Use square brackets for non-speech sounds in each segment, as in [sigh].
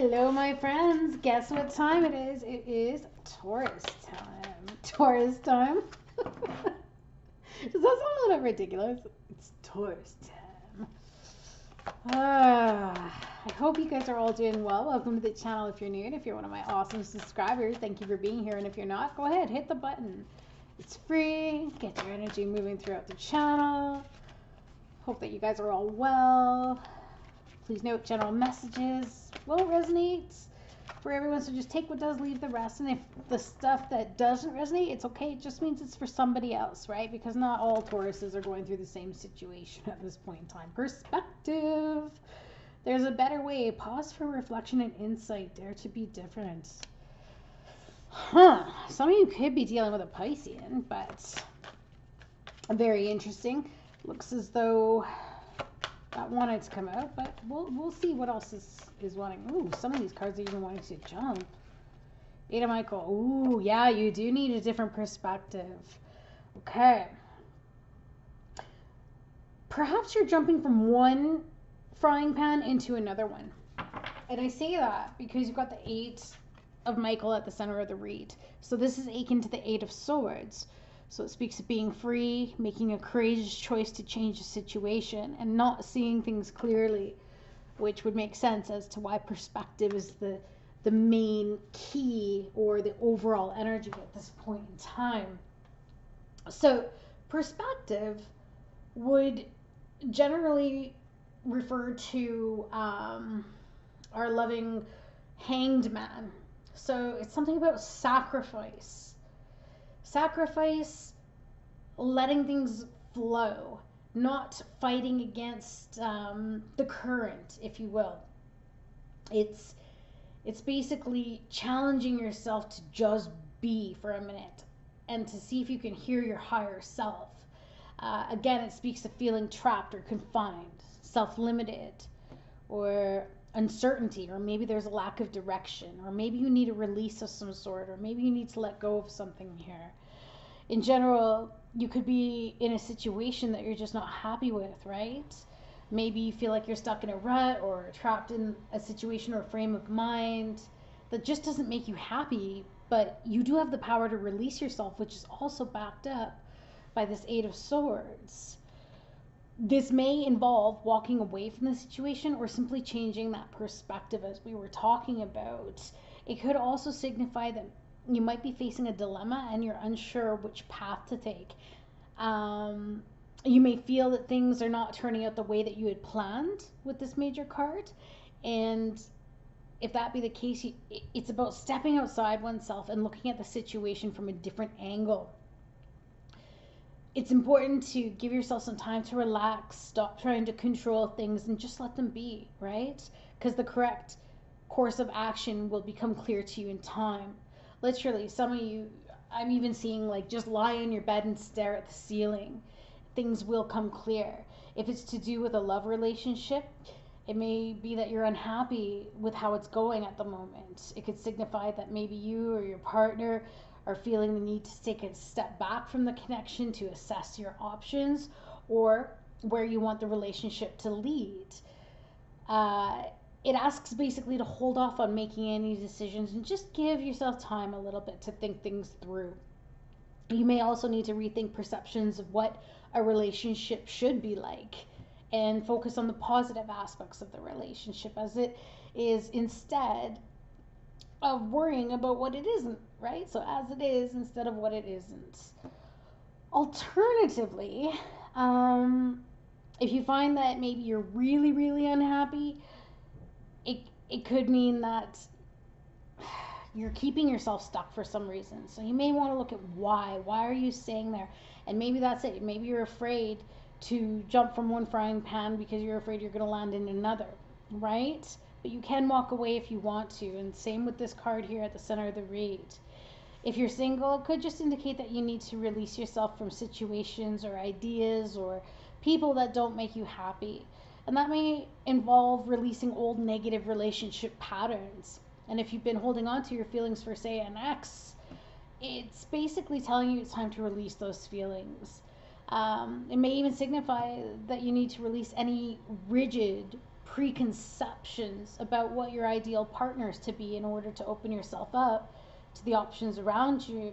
Hello, my friends. Guess what time it is? It is Taurus time. [laughs] Taurus time. [laughs] Does that sound a little ridiculous? It's Taurus time. Ah, I hope you guys are all doing well. Welcome to the channel if you're new, and if you're one of my awesome subscribers, thank you for being here. And if you're not, go ahead, hit the button. It's free. Get your energy moving throughout the channel. Hope that you guys are all well. Please note general messages will resonate for everyone, so just take what does, leave the rest. And if the stuff that doesn't resonate, it's okay. It just means it's for somebody else, right? Because not all Tauruses are going through the same situation at this point in time. Perspective. There's a better way. Pause for reflection and insight. Dare to be different. Huh. Some of you could be dealing with a Piscean, but very interesting. Looks as though that wanted to come out, but we'll we'll see what else is is wanting. Ooh, some of these cards are even wanting to jump. Eight of Michael. Ooh, yeah, you do need a different perspective. Okay. Perhaps you're jumping from one frying pan into another one. And I say that because you've got the eight of Michael at the center of the read. So this is akin to the eight of swords. So it speaks of being free, making a courageous choice to change a situation, and not seeing things clearly, which would make sense as to why perspective is the the main key or the overall energy at this point in time. So perspective would generally refer to um, our loving hanged man. So it's something about sacrifice sacrifice, letting things flow, not fighting against um, the current, if you will. It's it's basically challenging yourself to just be for a minute and to see if you can hear your higher self. Uh, again, it speaks of feeling trapped or confined, self limited, or uncertainty, or maybe there's a lack of direction, or maybe you need a release of some sort, or maybe you need to let go of something here. In general, you could be in a situation that you're just not happy with, right? Maybe you feel like you're stuck in a rut or trapped in a situation or frame of mind that just doesn't make you happy, but you do have the power to release yourself, which is also backed up by this Eight of Swords this may involve walking away from the situation or simply changing that perspective as we were talking about. It could also signify that you might be facing a dilemma and you're unsure which path to take. Um, you may feel that things are not turning out the way that you had planned with this major card. And if that be the case, it's about stepping outside oneself and looking at the situation from a different angle it's important to give yourself some time to relax, stop trying to control things, and just let them be, right? Because the correct course of action will become clear to you in time. Literally, some of you, I'm even seeing like just lie in your bed and stare at the ceiling. Things will come clear. If it's to do with a love relationship, it may be that you're unhappy with how it's going at the moment. It could signify that maybe you or your partner are feeling the need to take a step back from the connection to assess your options or where you want the relationship to lead. Uh, it asks basically to hold off on making any decisions and just give yourself time a little bit to think things through. You may also need to rethink perceptions of what a relationship should be like and focus on the positive aspects of the relationship as it is instead of worrying about what it isn't, right? So as it is instead of what it isn't. Alternatively, um, if you find that maybe you're really, really unhappy, it it could mean that you're keeping yourself stuck for some reason. So you may want to look at why. Why are you staying there? And maybe that's it. Maybe you're afraid to jump from one frying pan because you're afraid you're going to land in another, right? But you can walk away if you want to. And same with this card here at the center of the read. If you're single, it could just indicate that you need to release yourself from situations or ideas or people that don't make you happy. And that may involve releasing old negative relationship patterns. And if you've been holding on to your feelings for, say, an ex, it's basically telling you it's time to release those feelings. Um, it may even signify that you need to release any rigid preconceptions about what your ideal partner is to be in order to open yourself up to the options around you.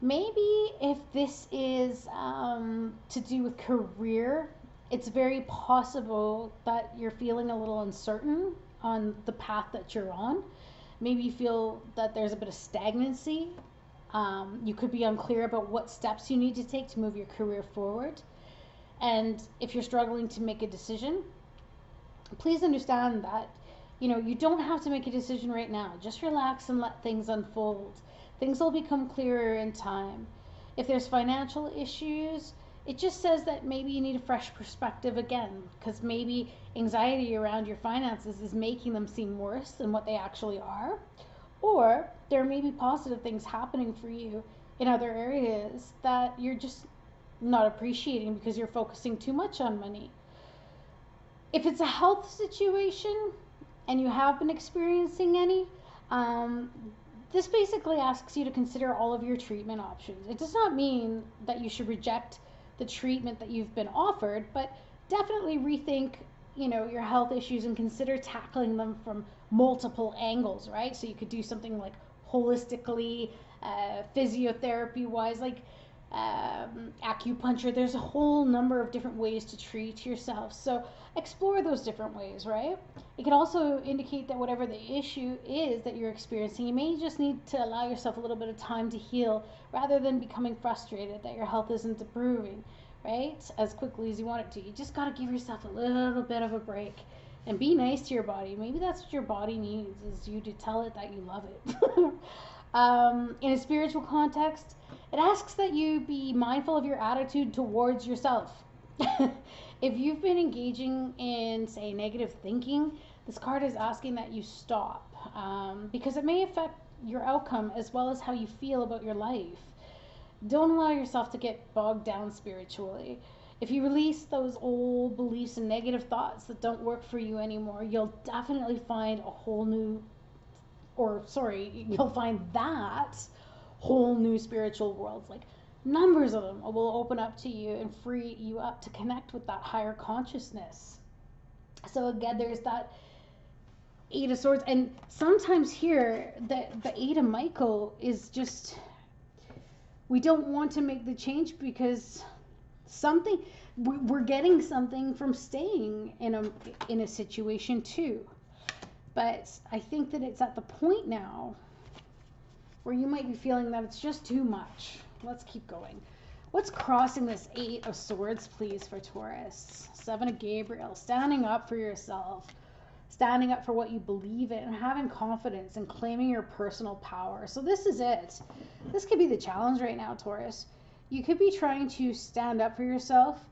Maybe if this is um, to do with career, it's very possible that you're feeling a little uncertain on the path that you're on. Maybe you feel that there's a bit of stagnancy. Um, you could be unclear about what steps you need to take to move your career forward. And if you're struggling to make a decision, please understand that you know you don't have to make a decision right now. Just relax and let things unfold. Things will become clearer in time. If there's financial issues, it just says that maybe you need a fresh perspective again because maybe anxiety around your finances is making them seem worse than what they actually are or there may be positive things happening for you in other areas that you're just not appreciating because you're focusing too much on money if it's a health situation and you have been experiencing any um, this basically asks you to consider all of your treatment options it does not mean that you should reject the treatment that you've been offered, but definitely rethink, you know, your health issues and consider tackling them from multiple angles, right? So you could do something like holistically, uh, physiotherapy wise, like um, acupuncture. There's a whole number of different ways to treat yourself. So explore those different ways, right? It can also indicate that whatever the issue is that you're experiencing, you may just need to allow yourself a little bit of time to heal rather than becoming frustrated that your health isn't improving, right? As quickly as you want it to. You just got to give yourself a little bit of a break and be nice to your body. Maybe that's what your body needs is you to tell it that you love it. [laughs] um, in a spiritual context, it asks that you be mindful of your attitude towards yourself. If you've been engaging in, say, negative thinking, this card is asking that you stop um, because it may affect your outcome as well as how you feel about your life. Don't allow yourself to get bogged down spiritually. If you release those old beliefs and negative thoughts that don't work for you anymore, you'll definitely find a whole new, or sorry, you'll find that whole new spiritual worlds. Like numbers of them will open up to you and free you up to connect with that higher consciousness. So again, there's that Eight of Swords, and sometimes here the the Eight of Michael is just we don't want to make the change because something we're getting something from staying in a in a situation too. But I think that it's at the point now where you might be feeling that it's just too much. Let's keep going. What's crossing this Eight of Swords, please, for Taurus? Seven of Gabriel, standing up for yourself, standing up for what you believe in, and having confidence and claiming your personal power. So, this is it. This could be the challenge right now, Taurus. You could be trying to stand up for yourself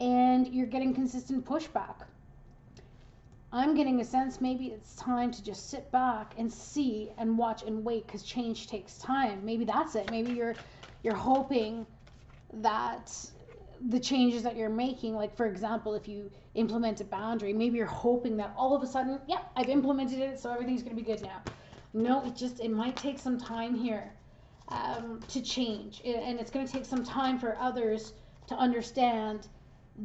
and you're getting consistent pushback. I'm getting a sense maybe it's time to just sit back and see and watch and wait because change takes time. Maybe that's it. Maybe you're you're hoping that the changes that you're making, like for example, if you implement a boundary, maybe you're hoping that all of a sudden, yep, yeah, I've implemented it, so everything's gonna be good now. No, it just it might take some time here um, to change, and it's gonna take some time for others to understand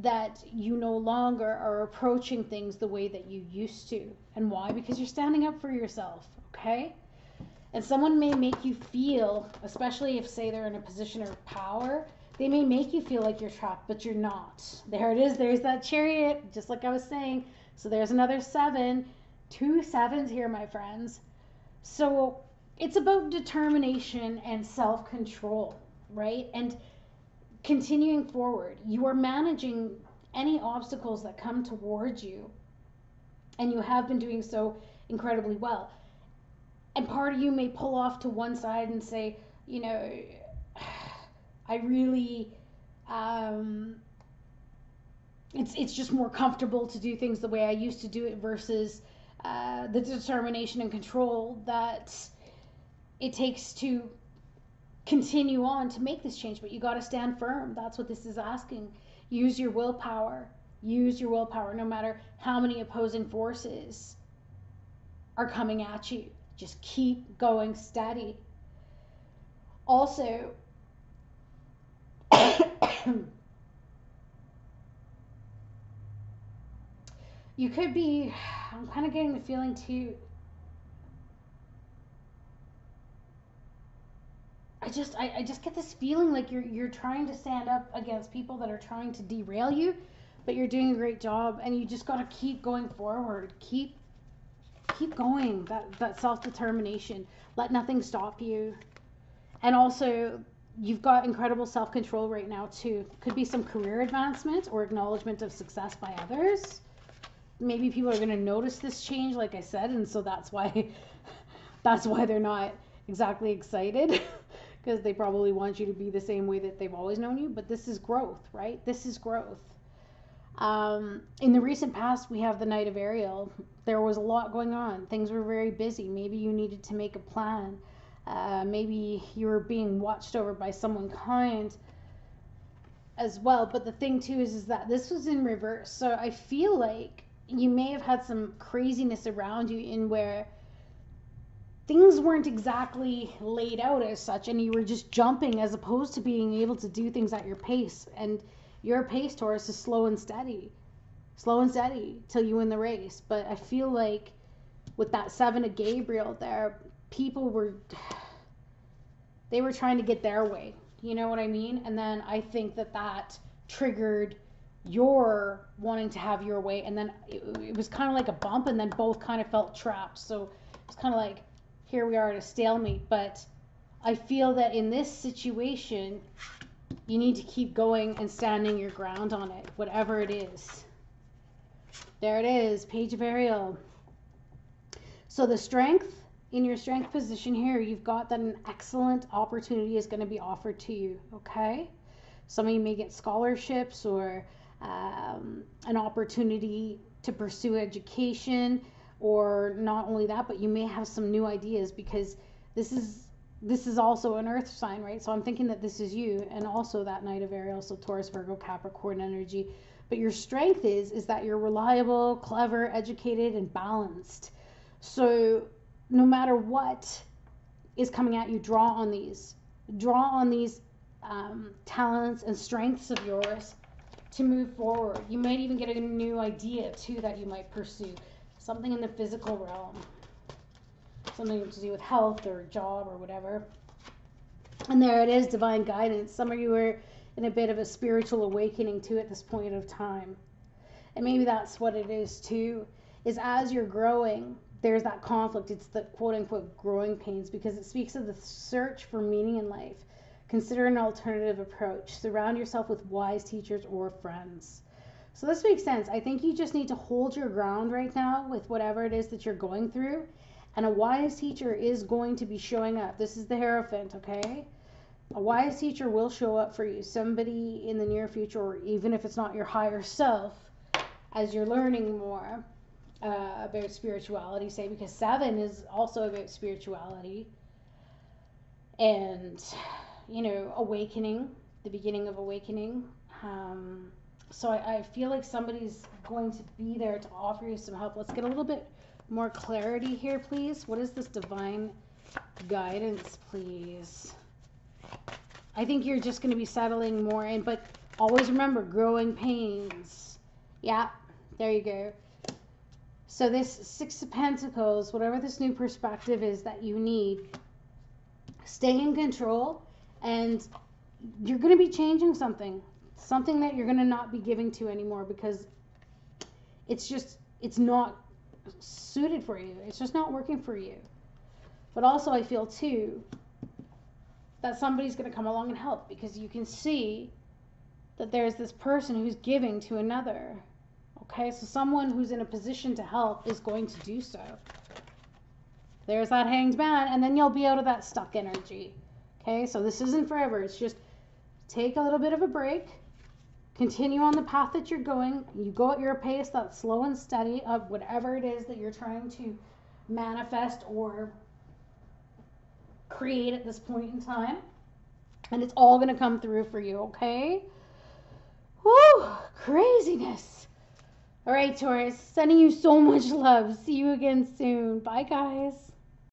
that you no longer are approaching things the way that you used to. And why? Because you're standing up for yourself, okay? And someone may make you feel, especially if, say, they're in a position of power, they may make you feel like you're trapped, but you're not. There it is. There's that chariot, just like I was saying. So there's another seven, two sevens here, my friends. So it's about determination and self control, right? And continuing forward, you are managing any obstacles that come towards you, and you have been doing so incredibly well. And part of you may pull off to one side and say, you know, [sighs] I really, um, it's it's just more comfortable to do things the way I used to do it versus uh, the determination and control that it takes to continue on to make this change, but you got to stand firm. That's what this is asking. Use your willpower. Use your willpower no matter how many opposing forces are coming at you. Just keep going steady. Also, [coughs] you could be, I'm kind of getting the feeling too. I just I, I just get this feeling like you're you're trying to stand up against people that are trying to derail you, but you're doing a great job and you just gotta keep going forward. Keep keep going. That that self determination. Let nothing stop you. And also you've got incredible self control right now too. Could be some career advancement or acknowledgement of success by others. Maybe people are gonna notice this change, like I said, and so that's why [laughs] that's why they're not exactly excited. [laughs] because they probably want you to be the same way that they've always known you. But this is growth, right? This is growth. Um, in the recent past, we have the Knight of Ariel. There was a lot going on. Things were very busy. Maybe you needed to make a plan. Uh, maybe you were being watched over by someone kind as well. But the thing too is, is that this was in reverse. So I feel like you may have had some craziness around you in where things weren't exactly laid out as such and you were just jumping as opposed to being able to do things at your pace. And your pace taurus is slow and steady. Slow and steady till you win the race. But i feel like with that seven of gabriel there people were [sighs] they were trying to get their way. You know what i mean? And then i think that that triggered your wanting to have your way. And then it, it was kind of like a bump and then both kind of felt trapped. So it's kind of like here we are at a stalemate. But I feel that in this situation, you need to keep going and standing your ground on it, whatever it is. There it is, page of Ariel. So the strength in your strength position here, you've got that an excellent opportunity is going to be offered to you. Okay, some of you may get scholarships or um, an opportunity to pursue education or not only that but you may have some new ideas because this is this is also an earth sign right? So i'm thinking that this is you and also that Knight of Ariel so taurus virgo capricorn energy. But your strength is is that you're reliable clever educated and balanced. So no matter what is coming at you draw on these. Draw on these um, talents and strengths of yours to move forward. You might even get a new idea too that you might pursue something in the physical realm, something to do with health or job or whatever. And there it is, divine guidance. Some of you are in a bit of a spiritual awakening too at this point of time. And maybe that's what it is too, is as you're growing, there's that conflict. It's the quote unquote growing pains because it speaks of the search for meaning in life. Consider an alternative approach. Surround yourself with wise teachers or friends. So this makes sense. I think you just need to hold your ground right now with whatever it is that you're going through. And a wise teacher is going to be showing up. This is the Hierophant, okay? A wise teacher will show up for you. Somebody in the near future, or even if it's not your higher self, as you're learning more uh, about spirituality, say, because seven is also about spirituality and, you know, awakening, the beginning of awakening. Um, so I, I feel like somebody's going to be there to offer you some help. Let's get a little bit more clarity here, please. What is this divine guidance, please? I think you're just going to be settling more in, but always remember growing pains. Yeah, there you go. So this Six of Pentacles, whatever this new perspective is that you need, stay in control and you're going to be changing something something that you're going to not be giving to anymore because it's just it's not suited for you. It's just not working for you. But also i feel too that somebody's going to come along and help because you can see that there's this person who's giving to another okay? So someone who's in a position to help is going to do so. There's that hanged man and then you'll be out of that stuck energy okay? So this isn't forever. It's just take a little bit of a break continue on the path that you're going. You go at your pace, that's slow and steady of whatever it is that you're trying to manifest or create at this point in time. And it's all going to come through for you, okay? Whoo, craziness. All right, Taurus, sending you so much love. See you again soon. Bye, guys.